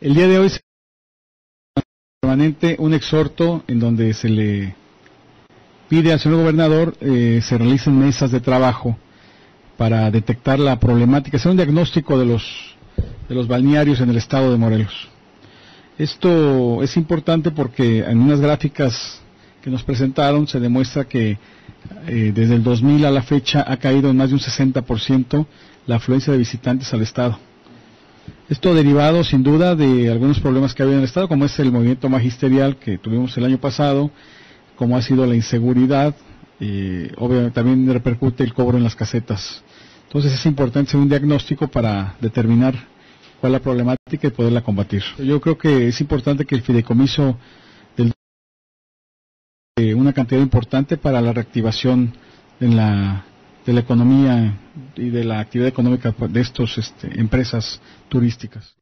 El día de hoy se permanente un exhorto en donde se le pide al señor gobernador eh, se realicen mesas de trabajo para detectar la problemática, hacer un diagnóstico de los de los balnearios en el estado de Morelos. Esto es importante porque en unas gráficas que nos presentaron se demuestra que eh, desde el 2000 a la fecha ha caído en más de un 60% la afluencia de visitantes al estado. Esto derivado sin duda de algunos problemas que ha habido en el Estado, como es el movimiento magisterial que tuvimos el año pasado, como ha sido la inseguridad, y obviamente también repercute el cobro en las casetas. Entonces es importante hacer un diagnóstico para determinar cuál es la problemática y poderla combatir. Yo creo que es importante que el fideicomiso del una cantidad importante para la reactivación en la de la economía y de la actividad económica de estas este, empresas turísticas.